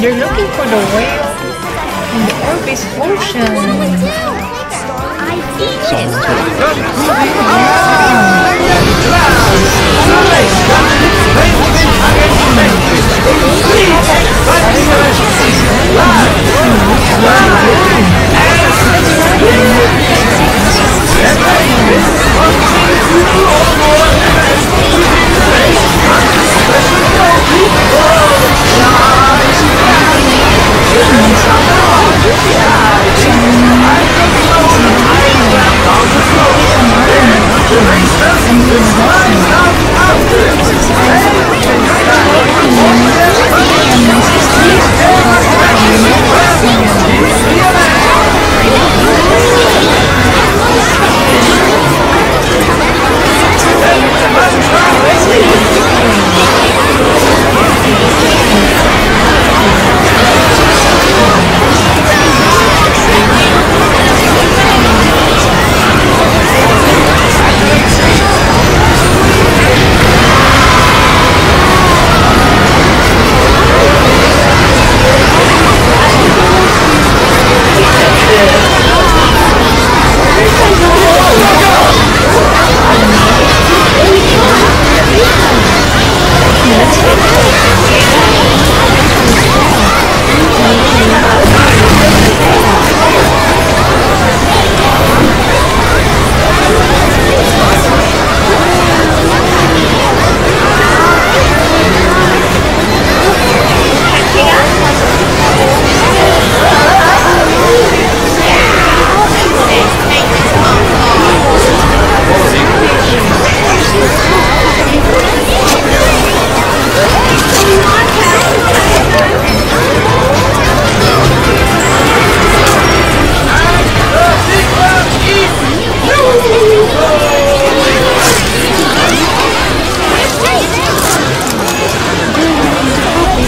They're looking for the whale in the Orbis Ocean.